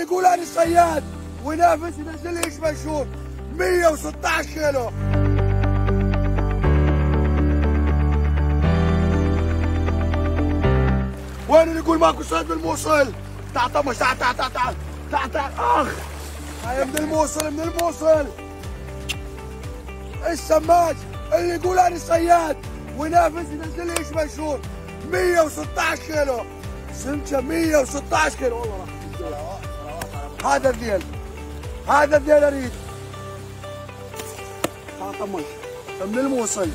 يقول أنا الصياد وينافس ينزل إيش مشهور 116 كيلو. وين اللي يقول ماكو صيد بالموصل؟ تعال طمش تعال تعال تعال تعال تعال أخ هاي من الموصل من الموصل. السماج اللي يقول أنا الصياد وينافس ينزل إيش مشهور 116 كيلو. سمكة 116 كيلو. والله. راح هذا الذيل هذا الذيل أريد. تعال طمش من الموصل.